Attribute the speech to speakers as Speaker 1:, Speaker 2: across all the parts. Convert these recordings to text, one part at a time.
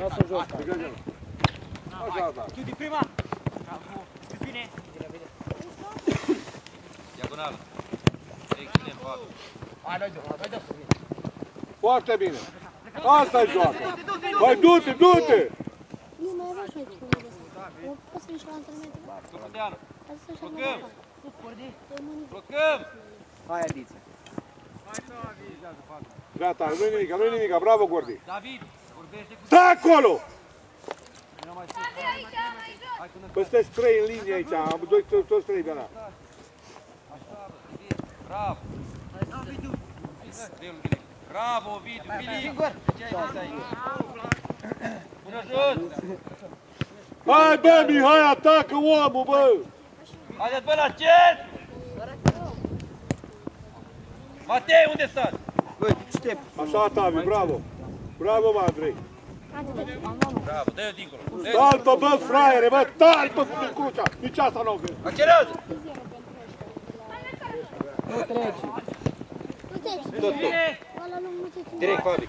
Speaker 1: Lasă jos.
Speaker 2: Așa, da.
Speaker 3: Tu din prima! Cât bine!
Speaker 4: Diagonală. Excelent, Fabi.
Speaker 3: Hai, noi dăm, noi dăm.
Speaker 2: Foarte bine. Asta e joacă. Băi, du-te, du-te!
Speaker 5: Nu, mai avea și noi tipul de ăsta. O, Poți să vii și la antrenament?
Speaker 4: Scopul de ană.
Speaker 5: Hai să și
Speaker 4: Blocăm.
Speaker 5: antrenament.
Speaker 4: Blocăm.
Speaker 1: Hai, Adiță.
Speaker 2: Gata, nu-i nimica, nu-i nimica. Bravo, Gordi.
Speaker 4: David, vorbește cu...
Speaker 2: Stai acolo!
Speaker 4: Nu mai sus. Hai cu
Speaker 2: Păi sunteți trei în linie aici, am doi, to- toți trei pe ăla.
Speaker 4: Așa, bine. Bravo. Greu, Filip. Bravo, Ovidiu. Filip. Ce ai zis aici? Bună jos!
Speaker 2: Hai, bă, Mihai, atacă omul, bă!
Speaker 4: Haideți, bă, la centru! Matei, unde stați?
Speaker 1: Băi, ștept.
Speaker 2: Așa, Tavi, bravo! Bravo, mă, Andrei!
Speaker 4: Bravo, dă-i dincolo. Dă-i
Speaker 2: Talpă, bă, fraiere, bă, talpă cu crucea! Nici asta nu o vezi!
Speaker 4: Accelerează!
Speaker 5: Nu treci.
Speaker 4: Tot, tot.
Speaker 5: Ăla nu nu treci.
Speaker 4: Direct, Fabi.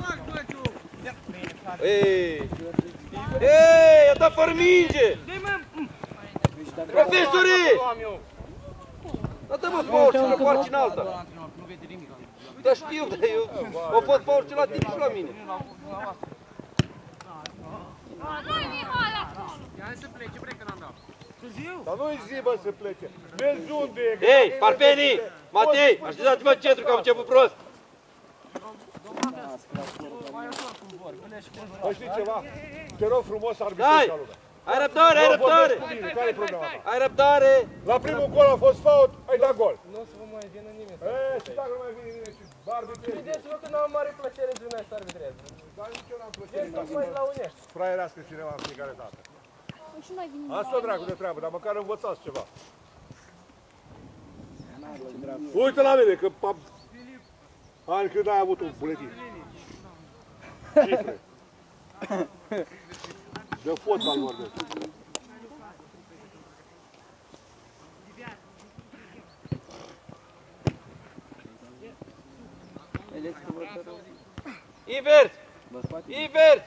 Speaker 4: Ei! Ei, a dat fără minge! Profesore! Da, dă-mă faul și să faci în alta. Da, știu, dar eu o pot faul și la tine și la mine.
Speaker 2: Dar nu-i zi, bă, să plece! Vezi unde e!
Speaker 4: Ei, parpenii! Matei, așezați-vă în centru că am început prost.
Speaker 2: Bă, știi ceva? Te rog frumos,
Speaker 4: Hai!
Speaker 2: arbitrezi ca lumea.
Speaker 4: Ai răbdare, ai
Speaker 2: Nu vorbesc
Speaker 4: răbdare!
Speaker 2: cu mine, care e problema ta?
Speaker 4: Ai răbdare!
Speaker 2: La primul gol a fost fault, ai dat gol. Nu o să vă mai vină nimeni. E, și dacă nu mai vine nimeni, și arbitrezi.
Speaker 6: Vedeți-vă că n-am mare plăcere de dumneavoastră să arbitrez.
Speaker 2: Dar nici eu n-am plăcere.
Speaker 6: Nu mai la unești.
Speaker 2: Fraierească cineva în fiecare dată.
Speaker 5: Și noi vine.
Speaker 2: Asta o dracu de treabă, dar măcar învățați ceva. Uite la mine, că am... Ani când ai avut un buletin. Cifre. De fotbal vorbesc.
Speaker 4: Invers! Invers!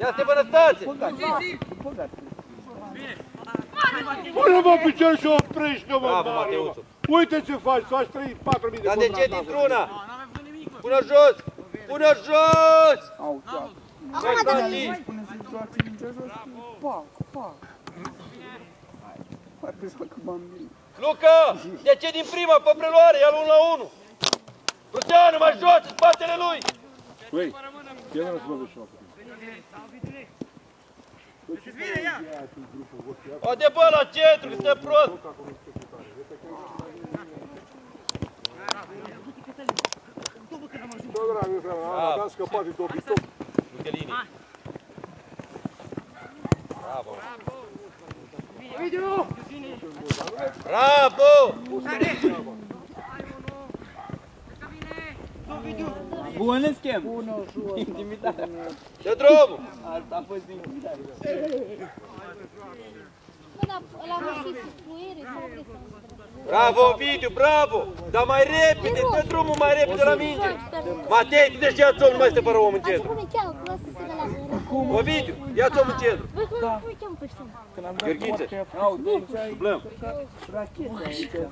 Speaker 4: Ia te bănăstați!
Speaker 2: Pune-mă picior și oprește-mă,
Speaker 4: Bravo,
Speaker 2: Mario!
Speaker 4: Mateuțu.
Speaker 2: Uite ce faci, faci 3 4 mii de
Speaker 4: Dar de ce
Speaker 2: contracte.
Speaker 4: dintr-una? Pune jos! Pune jos!
Speaker 1: Au, joacă.
Speaker 4: Băi, frații!
Speaker 1: Spune să joace mingea jos. Pac, pac. Hai că joacă bambini.
Speaker 4: Luca! De ce din prima pe preluare? Ia-l 1 la 1! Lucianu, mai jos, în spatele lui!
Speaker 2: Băi, el nu se vă și
Speaker 4: O de bă la centru, că stă prost!
Speaker 2: Da, dragă, frate, am scăpat din topi, top.
Speaker 4: Michelini. Bravo! Bravo!
Speaker 1: Bun schimb. Intimidare.
Speaker 4: Dă drumul!
Speaker 1: Asta a fost intimidare.
Speaker 5: Bă, dar ăla va fi fluiere sau vrei să
Speaker 4: Bravo, Ovidiu, bravo! Dar mai repede, dă drumul mai repede la minge! Matei, tu de ce ia-ți omul, nu mai este fără om în
Speaker 5: Așa
Speaker 4: centru?
Speaker 5: cum e cheamă, cum lasă să de la mână.
Speaker 4: Ovidiu, ia-ți omul în centru!
Speaker 5: Băi, cum cum îi cheamă pe ăștia?
Speaker 1: Când am dat
Speaker 4: Gheorghiță.
Speaker 1: moarte, au, de aici ai
Speaker 4: Dublăm!
Speaker 1: racheta aici. trece.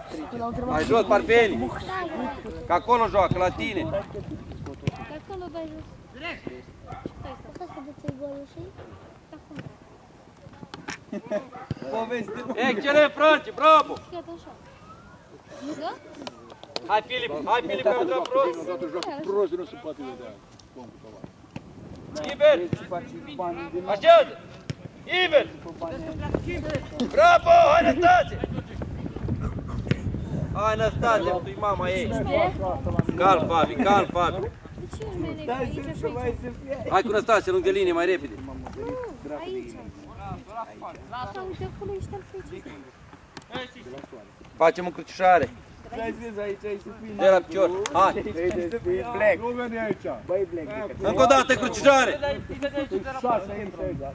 Speaker 4: Hai jos, parpeni! Că acolo joacă, la tine!
Speaker 5: De acolo dai jos. Direct. Stai, stai, stai să dă-ți golul și acolo.
Speaker 1: Poveste.
Speaker 4: Excelent, Franci, bravo!
Speaker 5: Iată așa. Da?
Speaker 4: Hai, Filip, hai, Filip, că ai intrat prost!
Speaker 2: Odată joacă prost, nu se poate vedea.
Speaker 4: Invers!
Speaker 1: Și faci bani din
Speaker 4: Așează! Invers! Bravo! Hai, Năstație! Hai, Năstație, tu mama ei! Cal, Fabi, cal, Fabi!
Speaker 5: De ce ești mereu aici și aici?
Speaker 4: Hai cu Năstație, lângă linie, mai repede!
Speaker 5: Nu, aici. Asta, uite, acolo ești al aici.
Speaker 4: Facem încrucișare!
Speaker 1: Ai zis aici ai să fii
Speaker 4: De la picior! Hai!
Speaker 1: Aici să fii black.
Speaker 2: Nu veni aici.
Speaker 1: Băi black.
Speaker 4: Încă o dată încrucișare!
Speaker 1: Șase, intră aici.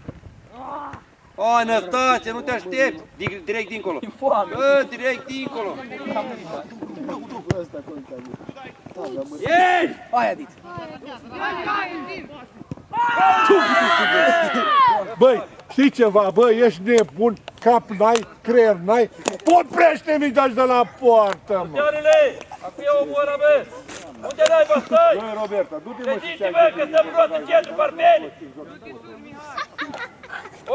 Speaker 4: Hai, Năstație, nu te aștepți! Di- Direct dincolo!
Speaker 1: Foame.
Speaker 4: Bă, direct dincolo!
Speaker 1: Ăsta contează.
Speaker 4: Ieși!
Speaker 1: Hai, Adit.
Speaker 2: Băi, știi ceva, bă, ești nebun, cap n-ai, creier n-ai, oprește mici de la poartă, mă!
Speaker 4: Iarele, acum e o oră, bă. Unde n-ai, bă, stai?
Speaker 2: Băi, Roberta, du-te mă și
Speaker 4: Treziți, bă, că stăm rost în centru parmeni.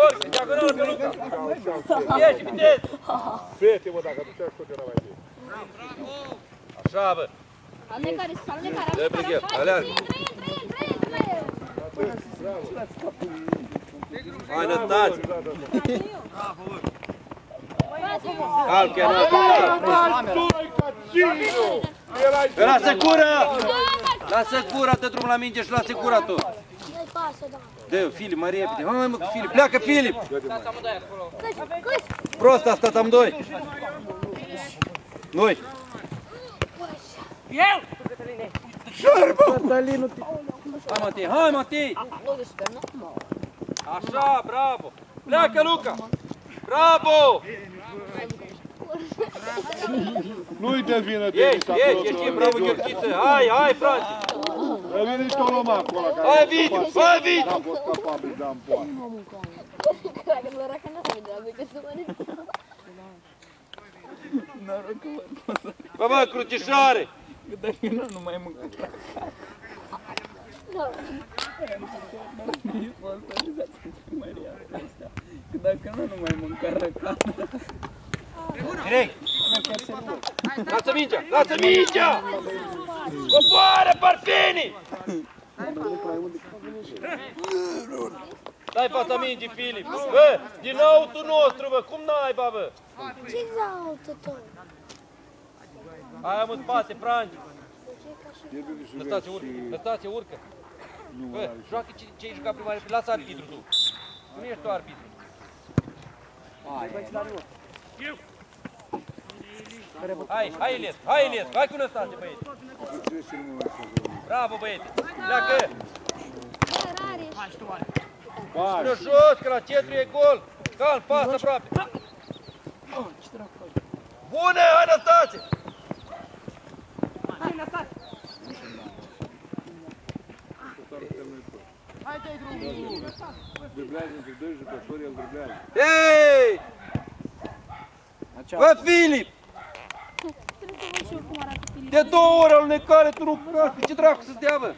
Speaker 4: Ori, diagonal pe Luca. Ieși, vitez.
Speaker 2: Fete, mă, dacă tu ți-ai scos era mai bine.
Speaker 4: Așa, bă.
Speaker 5: Alnecare, alnecare,
Speaker 4: Dă brighet, aleargă.
Speaker 5: Intră, intră, intră, intră!
Speaker 4: Hai, nătați.
Speaker 5: Băi,
Speaker 4: Cal, chiar n-a Lasă cură! Lasă cura, dă drum la minge și lasă cura tu.
Speaker 5: Dă-i pasă, da.
Speaker 4: Dă, Filip, mai repede. Hai, mă, Filip, pleacă, Filip!
Speaker 5: Câți, câți?
Speaker 4: Prost a stat amândoi. Noi. Hai, Matei, hai, Matei! Așa, bravo! Pleacă, Luca! Bravo!
Speaker 2: Nu-i de vină de
Speaker 4: Ieși, ieși, ieși, bravo, Gheorghiță! Hai, hai, frate!
Speaker 2: A venit Tolomacul ăla care
Speaker 4: Hai, Vitu, hai, Vitu!
Speaker 2: n-a fost capabil de a-mi poate.
Speaker 5: Dacă nu era că n-am de că să mănânc.
Speaker 4: Bă, bă, crucișoare!
Speaker 1: Dacă nu, nu mai mânca răcat.
Speaker 4: Direct! Lasă mingea, lasă mingea! Coboară, parfenii! Dai fața mingii, Filip! Bă, din nou tu nostru, bă, cum n-ai, babă?
Speaker 5: Ce zaută tot?
Speaker 4: Hai, am în spate, frangi! Lăsați, urcă, lăsați, urcă! Bă, joacă ce, ce ai jucat prima repede, lasă arbitru tu! Nu ești tu arbitru! Hai, hai Elias, hai Elias, hai cu Năstase, băieți! Bravo, băieți! Pleacă!
Speaker 5: Bă, rare ești.
Speaker 4: Până jos, că la centru e gol! Calm, pas aproape! Bună, hai Năstase!
Speaker 2: Driblează între doi jucători, el driblează.
Speaker 4: Hei! Bă, Filip!
Speaker 5: Trebuie să văd și eu cum arată Filip.
Speaker 4: De două ore alunecare, tu nu proaste, ce dracu să-ți dea, bă?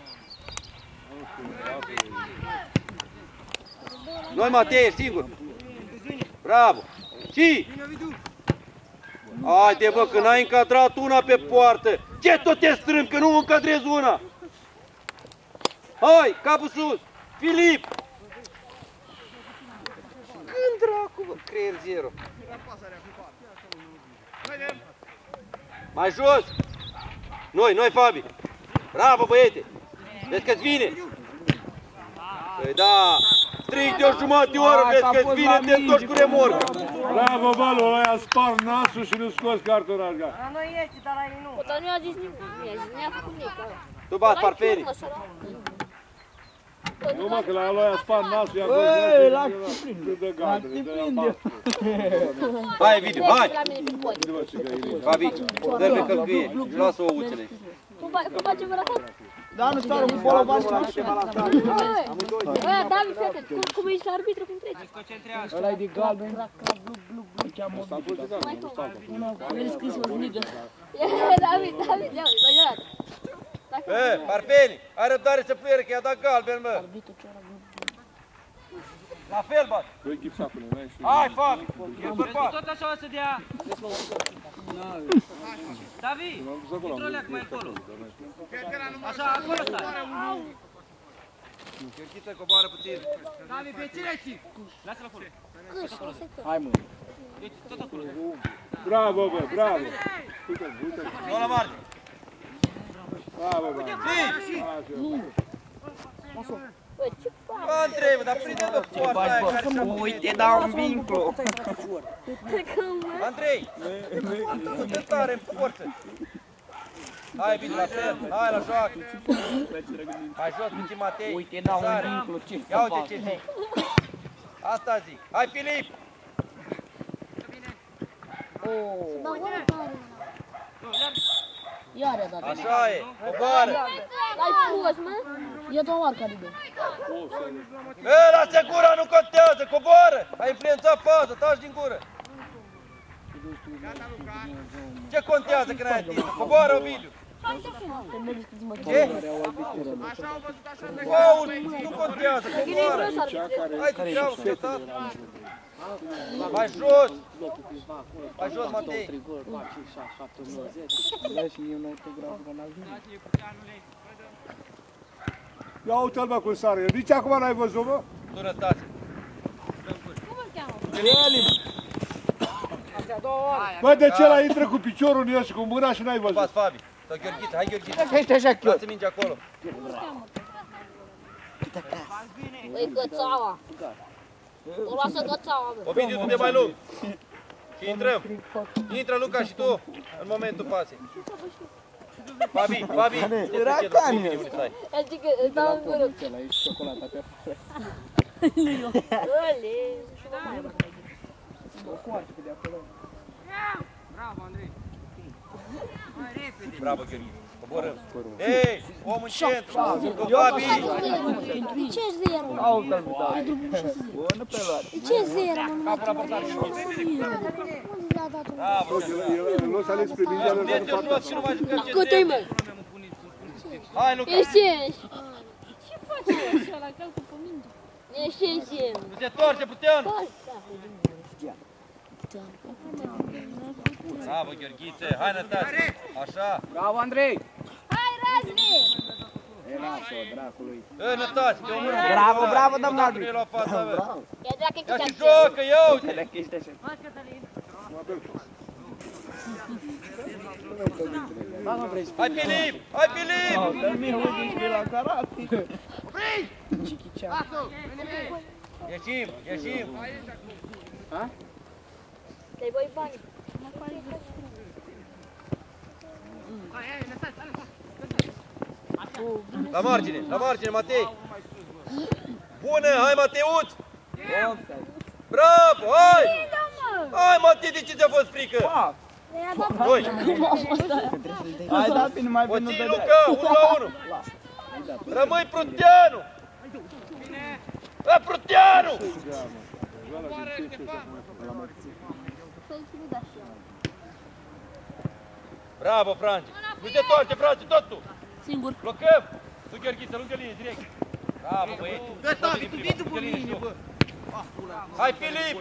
Speaker 4: Noi, Matei, ești singur. Bravo. Și? Haide, bă, că n-ai încadrat una pe poartă. Ce tot te strâmbi, că nu încadrezi una? Hai, capul sus. Filip! Când dracu, bă, creier zero. Mai jos! Noi, noi, Fabi! Bravo, băiete! Vezi că-ți vine? Păi da! Trei de o jumătate de oră, vezi că-ți vine, te întorci cu remorca!
Speaker 2: Bravo, bă, lui ăia spar nasul și nu scos cartonaș, gata.
Speaker 6: La noi este, dar la ei nu.
Speaker 5: Dar nu i-a zis nimic. Nu i-a zis, nu i-a făcut nimic. ăla.
Speaker 4: Tu bați
Speaker 5: Ăla-i
Speaker 4: parferii!
Speaker 5: Firmă, sărac.
Speaker 2: Nu mă, că la lui ăia spar nasul, ia
Speaker 1: Băi,
Speaker 2: gol,
Speaker 1: la
Speaker 2: ia
Speaker 1: ce prinde?
Speaker 2: de
Speaker 1: La
Speaker 2: gadre,
Speaker 1: ce
Speaker 2: de
Speaker 1: prinde?
Speaker 2: la
Speaker 4: Hai, Vidiu, hai!
Speaker 5: La mine pe pod.
Speaker 2: Uite-mă ce găini.
Speaker 4: Fabi, dă-l pe călcâie și lasă ouțele.
Speaker 5: Cum fa- cum face vă la tot?
Speaker 1: Da, nu stau cu bolovan și nu știu.
Speaker 5: Bă, David, fii atent. Cum- Cum ești arbitru, cum treci?
Speaker 1: Ăla e de galben. Ce-am mobil.
Speaker 5: El scris o znigă. David, David, ia uite, ia uite. Dacă
Speaker 4: Bă, parfeni, ai răbdare să puiere, că i-a dat galben, bă! La fel, bat!
Speaker 2: Doi chipsacule, n-ai și...
Speaker 4: Hai, Fabi! E bărbat!
Speaker 3: Tot așa o să dea. David,
Speaker 2: M-am dus acolo, am
Speaker 3: Troleac mai acolo. Așa, acolo stai.
Speaker 4: Gheorghiță, coboară puțin.
Speaker 3: David, pe cine ții? Lasă-l acolo.
Speaker 5: câși, o secundă.
Speaker 1: Hai mă.
Speaker 3: Uite, tot acolo.
Speaker 2: Bravo, bă, bravo. Uite, uite,
Speaker 4: Nu la margine.
Speaker 2: Bravo, bă.
Speaker 5: Bă, ce faci?
Speaker 4: Bă, Andrei, bă, dar prinde bă poarta aia care și-a
Speaker 1: Uite, dau un vinclu.
Speaker 4: Andrei, cât de tare în forță. Hai, bine, la fel, hai la joacă. Hai jos, puțin Matei.
Speaker 1: Uite, dau un
Speaker 4: Sare.
Speaker 1: vinclu. Ce să
Speaker 4: Ia uite
Speaker 1: fac?
Speaker 4: ce zic. Asta zic. Hai, Filip.
Speaker 5: Dar oare tare.
Speaker 7: Iar i-a dat.
Speaker 4: Așa e, coboară.
Speaker 5: Ai frumos, mă?
Speaker 7: E doar marca de doi.
Speaker 4: E, lasă gura, nu contează, coboară. Ai influențat faza, taci din gură. Ce contează când ai atins? Coboară, Ovidiu. Ce? Wow, nu contează, coboară. Hai tu treabă cu tata. Mai jos! Mai jos, Matei!
Speaker 2: Ia uite-l bă cum sare. Nici acum n-ai văzut, bă?
Speaker 4: Tu răstați.
Speaker 5: Cum îl cheamă?
Speaker 2: Bă, de ce la intră cu piciorul în el și cu mâna și n-ai văzut?
Speaker 4: Pas, Fabi. Sau Gheorghiță, hai Gheorghiță.
Speaker 1: Ești așa chiar.
Speaker 4: Lasă minge acolo.
Speaker 7: Băi, gățaua. O lasă gățaua, bă.
Speaker 4: Ovidiu, du-te mai lung. Și intrăm. Intră Luca și tu în momentul pasei. Fabi, Fabi,
Speaker 1: Era
Speaker 4: ce
Speaker 1: cani.
Speaker 4: unde stai?
Speaker 7: El zice că îți dau în gură.
Speaker 1: La aici ciocolata pe afară.
Speaker 7: Ăle. Și mă mai bă.
Speaker 3: Bravo, Andrei. Mai repede.
Speaker 4: Bravo, Gheorghiță. Coborâm. Ei, om în centru. Cu Fabi.
Speaker 5: De ce zero?
Speaker 1: Aută-l, da. Bună pe luare.
Speaker 5: De ce zero, mă? Unde le-a dat un
Speaker 4: Bravo,
Speaker 2: El nu s-a ales pe mine, el
Speaker 4: Dă-te jos și nu mai jucăm ce
Speaker 7: Cât-i, mă?
Speaker 4: Hai, Luca.
Speaker 7: Ești, ești.
Speaker 5: Ce face așa la cal cu minge?
Speaker 7: Ești, ești.
Speaker 4: Nu te torce, putean. Bravo, Gheorghiță. Hai, Nătație. Așa.
Speaker 1: Bravo, Andrei.
Speaker 5: Hai, Razli!
Speaker 1: E, lasă-o, dracului.
Speaker 4: Ei, Nătație, te omorâm.
Speaker 1: Bravo, bravo, domnul
Speaker 4: Nu
Speaker 1: arbitru.
Speaker 4: e la fața mea.
Speaker 7: Ia dracu
Speaker 4: Ia
Speaker 7: că
Speaker 4: și jocă, ia uite.
Speaker 1: Dacă ești așa. Da, mă, vrei să
Speaker 4: Hai, Filip, hai, Filip.
Speaker 1: Dă-mi uite și la karate. Chichicea.
Speaker 4: Ieșim, ieșim.
Speaker 7: Dai voi bani.
Speaker 4: La margine, la margine, Matei. Bună, hai, Mateuț.
Speaker 1: Offside.
Speaker 4: Bravo, hai. Hai, Matei, de ce ți-a fost frică?
Speaker 1: Pa!
Speaker 5: Le-a dat
Speaker 4: Doi.
Speaker 1: Hai, da, bine, mai
Speaker 4: O
Speaker 1: bine
Speaker 4: ții,
Speaker 1: nu
Speaker 4: Luca, 1 la 1. Rămâi Pruteanu. La Pruteanu. Bravo, Franci. Nu te toarce, Franci, tot tu.
Speaker 7: Singur.
Speaker 4: Blocăm. Tu, Gheorghiță, lângă linie, direct. Bravo, băieți.
Speaker 3: Bă, Tavi, tu vii după mine, bă.
Speaker 4: Hai, Filip.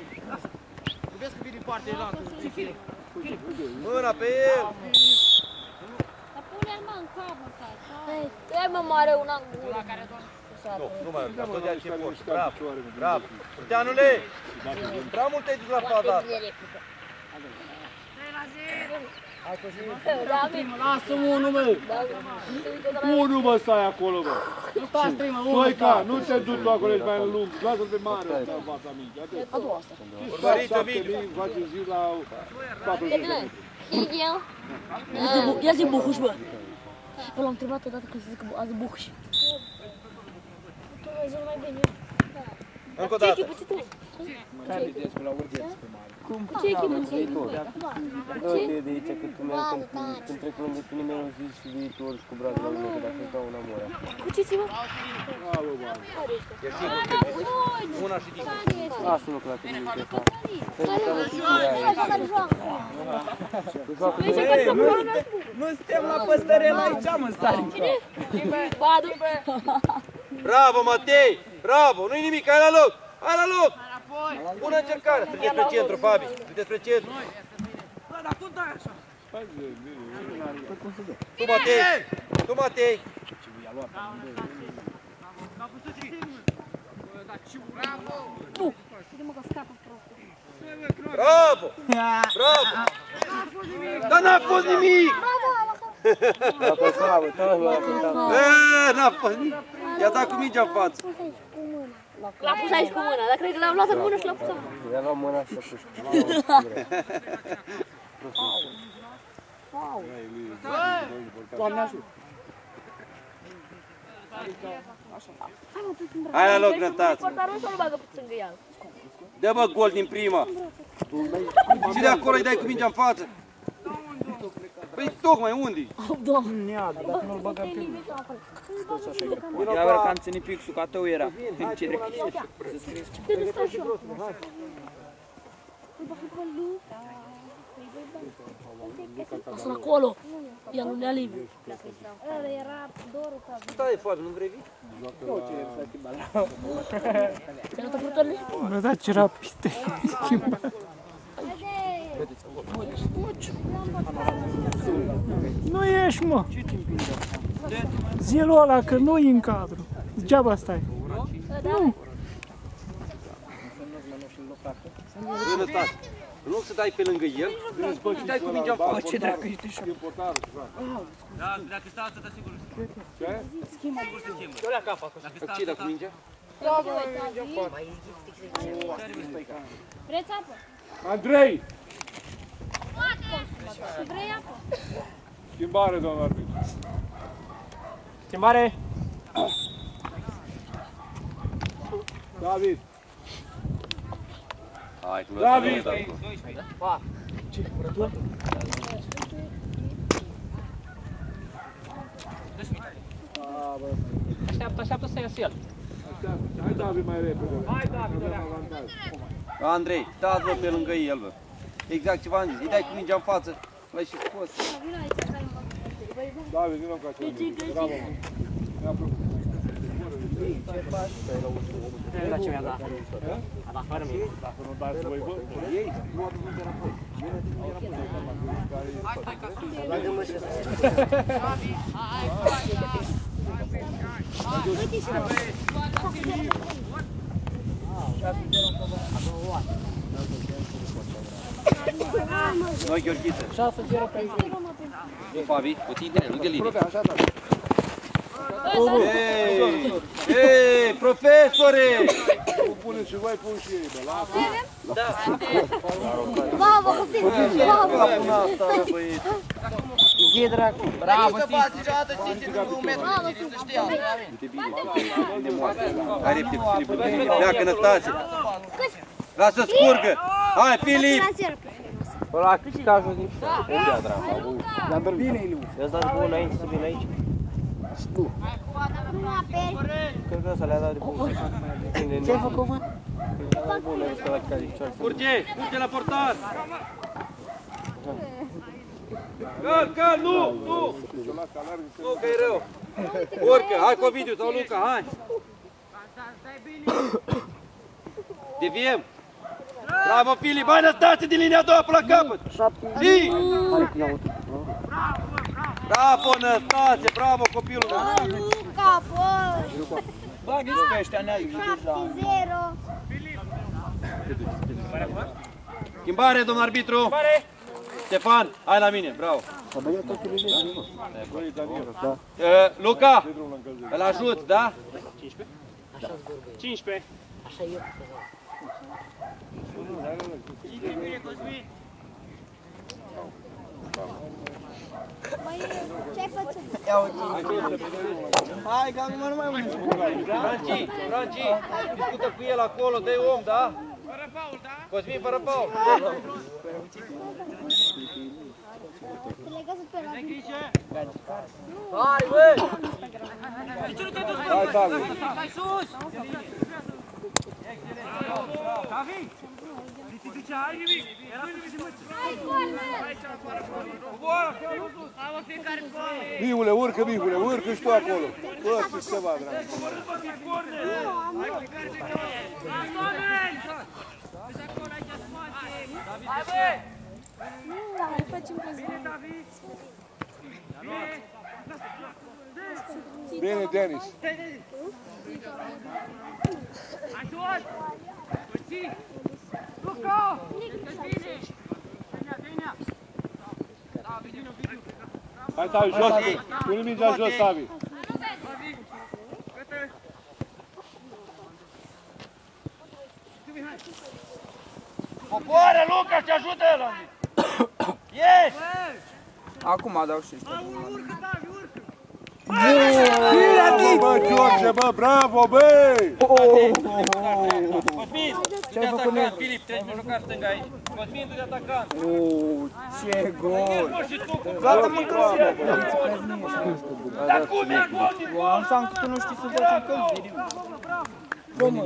Speaker 3: Tu vezi că vii din partea elantă.
Speaker 4: Mâna pe el.
Speaker 5: Dar pune-l mă în cap.
Speaker 7: Hai, Hai, mă, mare un an gură.
Speaker 4: Nu, nu mai urca, tot de ce poți. Bravo, bravo. Pruteanule. Prea mult ai dus la fata asta.
Speaker 7: Da, mi.
Speaker 1: Lasă unul, mă!
Speaker 2: Unul mă stai acolo, bă.
Speaker 1: Nu stați trei, mă, unul
Speaker 2: Stoica, nu te duci tu acolo, ești mai lung. Lasă-l pe mare, ăsta, fața mică. Atât.
Speaker 7: A doua asta.
Speaker 4: Urmăriți o
Speaker 2: Șapte
Speaker 4: video.
Speaker 2: mii, face zi la 40 de mii.
Speaker 7: Eu? Ia zi buhuș, bă. Pe l-am întrebat odată când se zic azi buhuș.
Speaker 4: Încă o dată.
Speaker 1: Care e despre la urgență pe mare?
Speaker 7: Cu ce echipă ți-ai?
Speaker 6: Du-te de aici că tu mergi când, când trec lângă tine mereu zici și viitor și cu brazul la mine, că dacă îți dau una mora.
Speaker 7: Cu ce ți-mă?
Speaker 4: Ieșim, una și din.
Speaker 6: Lasă-mă că la tine nu te fac.
Speaker 5: Care joacă?
Speaker 1: Ei, nu, nu suntem la păstărel aici, mă, stai.
Speaker 7: Badu.
Speaker 4: Bravo, Matei! Bravo! Nu-i nimic, hai la loc! Hai la loc! Bună încercare! Treceți spre centru, Fabi! Treceți spre centru!
Speaker 3: Bă, dar cum dai așa?
Speaker 4: Tu, Matei! Tu, Matei!
Speaker 3: M-a putut și... Bă, dar ce bravo!
Speaker 5: Știi-mă că scapă prostul.
Speaker 4: Bravo! Bravo! Dar n-a fost nimic!
Speaker 6: La păsavă, tot la păsavă.
Speaker 4: E, N-a fost nimic! I-a dat cu mingea în față!
Speaker 5: Puse aici cu mâna.
Speaker 7: L-a pus aici cu mâna, dar cred că l-am luat în mână și l-a pus în mână.
Speaker 6: I-a luat mâna și a pus.
Speaker 1: Doamne ajută.
Speaker 4: Hai la loc, Nătați!
Speaker 7: Portarul să nu bagă puțin în el.
Speaker 4: Dă bă gol din prima! Și de acolo îi dai cu mingea în față! Păi tocmai unde
Speaker 7: Doamne.
Speaker 3: Ia, dacă nu-l băgăm pe mine.
Speaker 4: Vino
Speaker 3: Ia vrea că
Speaker 4: pa...
Speaker 3: am ținut pixul, ca tău era. Ce drept.
Speaker 5: Când stau și eu?
Speaker 7: Asta acolo. Ia nu ne alim.
Speaker 5: Ăla era dorul ca
Speaker 4: Stai, Fabi, nu vrei vii?
Speaker 7: Ți-a dat portările?
Speaker 1: Bă, da, ce rapide. Nu ești, mă. Zilul ăla că nu e în cadru. Degeaba stai. Nu.
Speaker 4: Vino, tati. În loc să dai pe lângă el, stai cu mingea în față.
Speaker 3: Ce dracu ești așa?
Speaker 4: Ce da cu mingea?
Speaker 5: Vreți apă?
Speaker 2: Andrei!
Speaker 5: Vrei apă?
Speaker 2: Schimbare, domnul arbitru.
Speaker 1: Schimbare.
Speaker 2: David!
Speaker 4: Hai, că
Speaker 2: David!
Speaker 1: Așteaptă, așteaptă să iasă el.
Speaker 2: Hai, David, mai repede. Hai, David, avantaj.
Speaker 4: Andrei, dați vă pe lângă el, bă. Exact ce v-am zis, îi dai cu mingea în față, l-ai și scos.
Speaker 5: Vino aici, hai mă.
Speaker 2: David, vină ca să Bravo, mă. Mi-a plăcut.
Speaker 1: La ce mi-a dat? A dat fără mine.
Speaker 2: Dacă nu dați voi, bă,
Speaker 4: Noi, Gheorghiță.
Speaker 1: 6-0 pentru
Speaker 4: Nu, Fabi, puțin de lângă linie.
Speaker 5: Ă,
Speaker 4: Ei, ei, profesore!
Speaker 2: Nu puneți și voi, pun și ei, bă, lasă.
Speaker 5: Bravo, Costin! Bravo!
Speaker 4: Până asta, băieți.
Speaker 3: E dracu. Bravo, ți.
Speaker 4: Hai repede, Filip. Pleacă, Năstase. Lasă scurgă. Hai, Filip.
Speaker 6: Ăla ca jos din Unde a dracu? I-am dormit. Bine, Iliu. I-ați dat bun înainte să vină aici? Cred că ăsta le-a dat de bun. Ce ai făcut, mă? Le-a dat bun, ăsta la care picioare.
Speaker 4: Curge, curge la portar. Cal, cal, nu, nu. Nu, că e rău. Urcă, hai cu Ovidiu sau Luca, hai. Deviem. Bravo, Filip, hai Năstase din linia a doua până la capăt. Zi! Bravo, Năstase, bravo copilul meu.
Speaker 5: Luca, bă!
Speaker 3: Bagă-ți pe ăștia, ne-ai deja.
Speaker 5: 7-0.
Speaker 4: Schimbare, domn arbitru. Stefan, hai la mine, bravo. Uh, Luca, îl ajut, da?
Speaker 1: 15.
Speaker 5: Băi, ce-ai făcut?
Speaker 3: Hai, că acum nu mai mult.
Speaker 4: Franci, Franci, discută cu el acolo, dă om, da? Fără Paul, da? Cosmin, fără Paul.
Speaker 5: Te legați pe la
Speaker 3: Hai, bă!
Speaker 2: Hai, David. Mihule, urcă, Mihule, urcă și tu acolo. Bă, ce ceva, dragă.
Speaker 5: Hai, facem pe zi.
Speaker 2: Bine, Denis. Hai, Tavi, jos. Pune mingea jos, Tavi.
Speaker 4: Coboară, Luca, te ajută el! Yes!
Speaker 3: Acum dau și ăștia.
Speaker 2: Bă, bă, George, bă, bravo, băi!
Speaker 4: Cosmin, Cosmin, tu de atacant, Filip, treci pe jucat stânga aici. Cosmin, tu de atacant.
Speaker 6: Uuu, ce gol!
Speaker 4: Mă, și tu, cu
Speaker 1: Gata, mă încălzire.
Speaker 4: Dar cum e gol din
Speaker 1: Eu am seama că tu nu știi să faci încălzire. Bă, mă,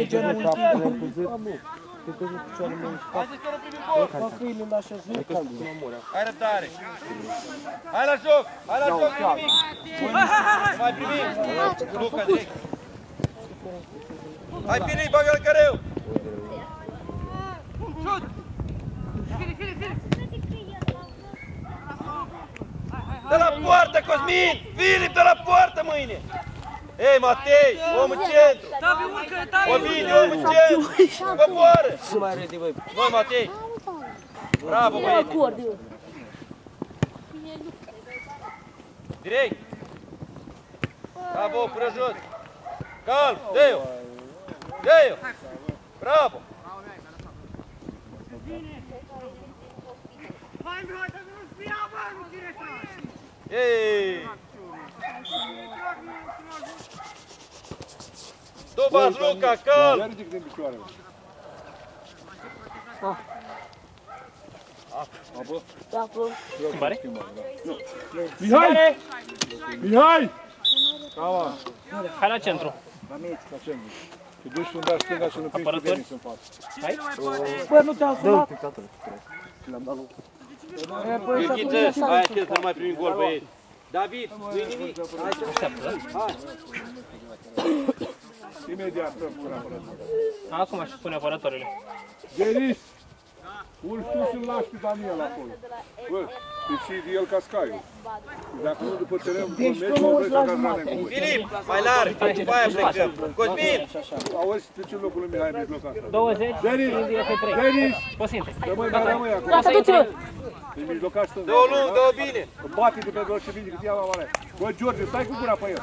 Speaker 1: e genul ultim.
Speaker 6: Te că cu picioarele meu în
Speaker 4: Hai
Speaker 6: cap,
Speaker 4: să scoră primul gol.
Speaker 6: fac câinele la așa zi, cald, mă mor.
Speaker 4: Hai răbdare. Hai la joc, hai la joc, nimic. Hai, hai, hai, hai. Mai primim. Luca, direct. Hai, Filip, bagă-l careu. De la poartă, Cosmin! Filip, de la poartă mâine! Ei, Matei, omul centru!
Speaker 3: Tabi, urcă, tabi!
Speaker 4: Ovidiu, omul centru! Coboară!
Speaker 6: Ce mai rede, băi?
Speaker 4: Noi, Matei! Bravo, băieți!
Speaker 7: Acord, eu.
Speaker 4: Direct! Bravo, până jos! Calm, dă-o! Dă-o! Bravo! Ei! Dubas, Luca, calm!
Speaker 2: Ia ridic din picioare.
Speaker 7: Da, bă.
Speaker 2: Mihai! Mihai! Cava,
Speaker 8: Hai la centru.
Speaker 2: la centru. Te duci fundaș stânga să nu prins pe
Speaker 8: Apărători?
Speaker 2: Denis în față.
Speaker 1: Bă, nu te-am sunat.
Speaker 4: Gheorghiță, hai aștept să nu mai primim gol, băieți. David, nu-i nimic. Hai să Hai.
Speaker 2: Imediat, să pun apărător.
Speaker 8: Acum aș spune apărătorile.
Speaker 2: Denis! Urci tu și-l lași pe Daniel acolo. Bă, decide el cascaiul. Dacă nu după teren, deci tu nu îți lași jumate.
Speaker 4: Filip, mai larg, după aia plecăm. Cosmin,
Speaker 2: Auzi, pe ce locul lui Mihai mijloc asta?
Speaker 8: 20,
Speaker 2: Denis!
Speaker 8: India pe 3.
Speaker 2: Denis!
Speaker 8: Păsinte.
Speaker 2: Rămâi, mai rămâi acolo.
Speaker 7: Gata, du-te-mă!
Speaker 2: E mijlocaș stânga.
Speaker 4: dă-o lung, dă-o bine.
Speaker 2: Bate-te pe orice vinge cât ia la mare. Bă, George, stai cu gura pe el.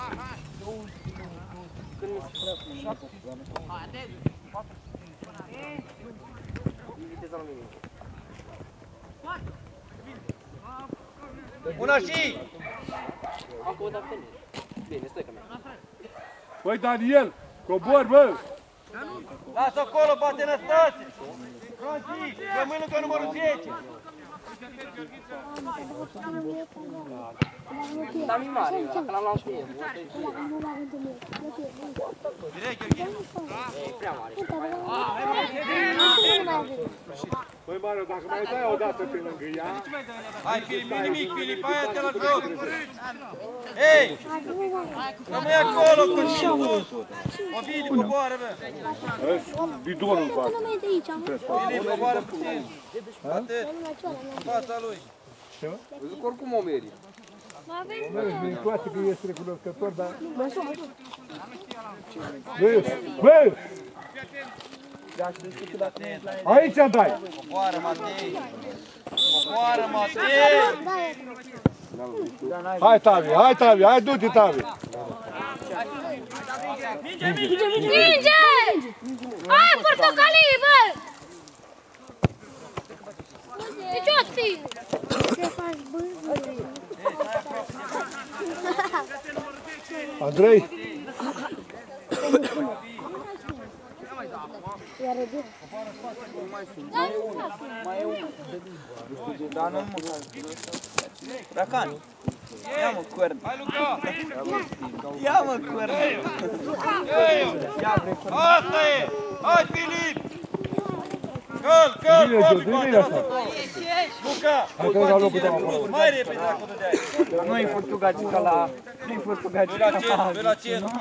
Speaker 4: Una și!
Speaker 2: Băi, Daniel, cobor, bă!
Speaker 4: Lasă acolo, bate Năstase! Francis, rămâi lângă numărul 10.
Speaker 5: Dar mi mare, dacă l-am luat pe el.
Speaker 4: Direct, Gheorghiță.
Speaker 2: Băi, Mario, dacă mai dai o dată pe lângă ea,
Speaker 4: Hai, Filip, nu nimic, Filip, hai te la joc. Ei, rămâi acolo cu Ovidiu, coboară, bă.
Speaker 2: ăsta cu bidonul în față.
Speaker 5: Nu mai e de aici, am
Speaker 4: Filip, coboară puțin. Atât, în fața lui.
Speaker 2: Mergi, mi place că ești recunoscător, dar... Bă, bă! Aici dai!
Speaker 4: Coboară, Matei. Coboară, Matei.
Speaker 2: Hai, Tavi, hai, Tavi, hai, du-te, Tavi!
Speaker 5: Minge! Hai, portocalii, bă! De ce o fi? Ce faci, bă?
Speaker 2: Andrei,
Speaker 1: Dar nu mă Racan, ia mă cuerd.
Speaker 4: Hai, Luca.
Speaker 1: Ia mă cuerd.
Speaker 4: Asta e. Hai, Filip. Căl, căl,
Speaker 2: bine,
Speaker 4: Bobby,
Speaker 2: George,
Speaker 4: bate
Speaker 2: bine
Speaker 4: la
Speaker 2: așa.
Speaker 4: Luca,
Speaker 2: Hai că la locul tău acolo.
Speaker 4: mai repede dacă dădeai.
Speaker 1: Nu-i furtugaci ca la... Nu-i furtugaci
Speaker 4: Doi
Speaker 1: ca
Speaker 4: la centru,
Speaker 1: la...
Speaker 4: doi la centru.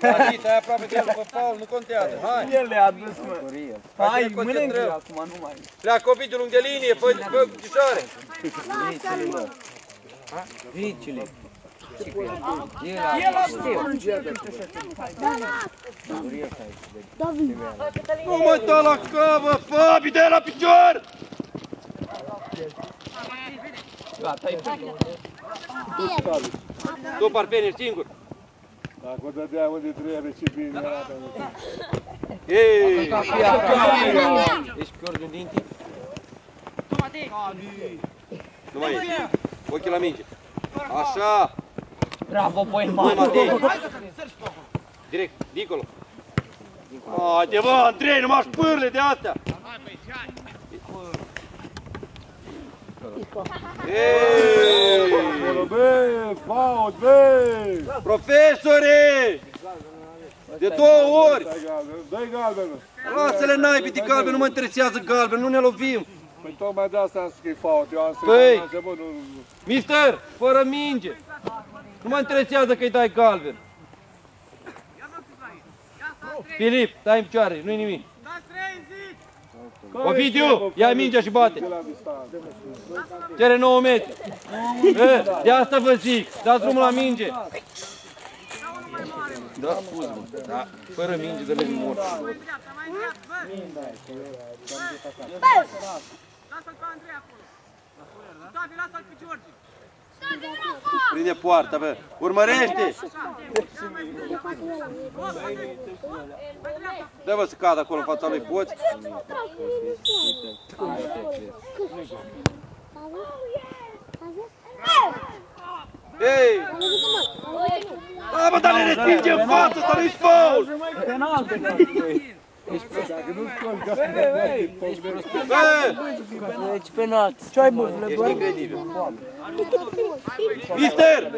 Speaker 4: David, ai aproape de după Paul, nu contează. Hai,
Speaker 1: El le-a adus, mă.
Speaker 4: Hai
Speaker 1: Hai,
Speaker 4: să ne
Speaker 1: mănâncă
Speaker 4: concentrăm.
Speaker 1: acum, nu mai...
Speaker 4: pleacă Ovidiu lung de linie, fă fă cișoare. Nu mă da la cavă, Fabi, dă la picior!
Speaker 1: Gata, e
Speaker 4: Tu parpeni, ești singur.
Speaker 2: Dacă o dădea unde trebuie, ce bine arată.
Speaker 4: Ei,
Speaker 6: Ești pe ordine dinti?
Speaker 4: nu mai e. Ochii la minge. Așa,
Speaker 1: Bravo, băi,
Speaker 4: Hai,
Speaker 1: mă.
Speaker 4: Matei. Direct, dincolo. Haide, bă, Andrei, numai șpârle de astea! Ei!
Speaker 2: Acolo, bă, fault, bă!
Speaker 4: Profesore! De două ori!
Speaker 2: Dai galben, dai galbenul.
Speaker 4: Lasă-le naibii de galben, nu mă interesează galben, nu ne lovim!
Speaker 2: Păi tocmai de asta am zis că e fault. Eu am
Speaker 4: Păi.
Speaker 2: strigat la început, nu...
Speaker 4: Mister, fără minge! Nu mă interesează că-i dai galben! Filip, dai în picioare, nu-i nimic! Ovidiu, ia mingea și bate!
Speaker 2: De la distanță.
Speaker 4: Cere 9 metri! E, de asta vă zic, dați drumul la minge! Da, scuze-mă, da, fără minge de le mor.
Speaker 3: Mai dreapta, mai dreapta, bă! Lasă-l pe Andrei acolo. Tavi, lasă-l pe George.
Speaker 4: Prinde poarta, bă, urmărește! Dă-vă să cadă acolo în fața lui, poți? Ei! A, bă, dar le respinge în față, dar nu-i faul! Bă,
Speaker 6: Deci penalt.
Speaker 1: Ce ai bă, le
Speaker 4: ești incredibil. Mister,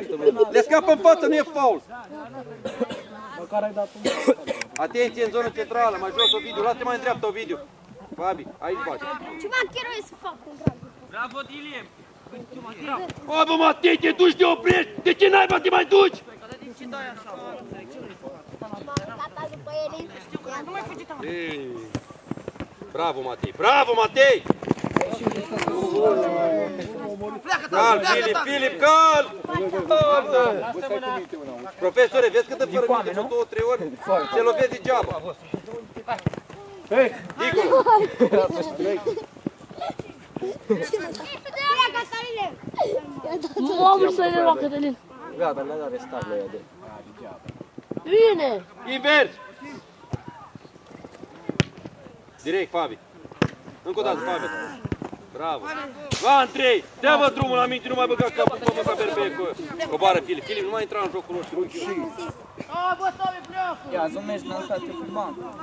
Speaker 4: le scapă în față, nu e faul.
Speaker 1: Măcar ai dat un...
Speaker 4: Atenție în zona centrală, mai jos Ovidiu, lasă-te mai în dreapta Ovidiu. Fabi, aici bate.
Speaker 5: Ce mă chiroie să fac un drag?
Speaker 3: Bravo, Dilie!
Speaker 4: O, bă, Matei, te duci, te oprești! De ce naiba te mai duci?
Speaker 5: M-am dat după ele.
Speaker 4: Ei. Bravo, Matei, bravo, Matei! Cal, Filip, Filip, cal! Doamne! Profesore, vezi cât de fără minte de două, trei ori? Se lovesc degeaba.
Speaker 2: Hei!
Speaker 5: Cataline!
Speaker 7: Mamă, să ne lua Cătălin.
Speaker 6: Gata, le-a dat restart la ea de.
Speaker 7: Bine.
Speaker 4: invers! Direct, Fabi. Încă o dată, Fabi. Bravo. Va, Andrei, dă-vă drumul la minte, nu mai băga capul pe măsa berbecă. Coboară, Filip. Filip, nu mai intra în jocul lor.
Speaker 1: Ia, zumești în asta, te filmam.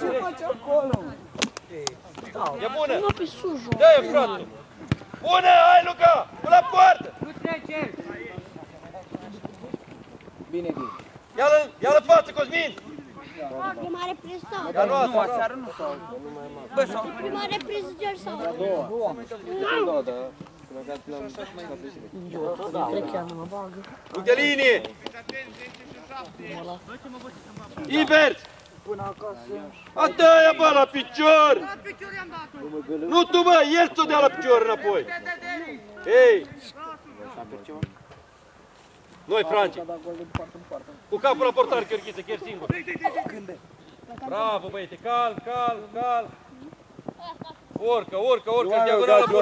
Speaker 1: Ce faci acolo?
Speaker 4: E bună!
Speaker 7: Mă pe sus, joc.
Speaker 4: Dă-i, frate! Bună, hai, Luca! Până la poartă!
Speaker 3: Nu trece!
Speaker 1: Bine, bine.
Speaker 4: Ia-l ia în față, Cosmin!
Speaker 5: E mare prins sau?
Speaker 4: Ia luat,
Speaker 1: Nu, aseară nu sau. Bă, sau
Speaker 5: E mare prins ger sau?
Speaker 1: două.
Speaker 6: Da, da. Până că l-am
Speaker 7: Cred că ea nu mă bagă.
Speaker 4: Uite linie! Invers!
Speaker 1: Până acasă.
Speaker 4: Atâia, bă, la picior!
Speaker 3: La picior i-am dat-o!
Speaker 4: Nu tu, bă, el ți-o dea la picior înapoi! Ei! Noi, Franci,
Speaker 1: Da, gol de poartă în poartă.
Speaker 4: cu capul la portar, Gheorghiță, chiar singur. Bravo, băiete, calm, calm, calm. Urcă, urcă,
Speaker 2: Nu
Speaker 4: urcă,
Speaker 2: ai
Speaker 4: diagonală
Speaker 2: dat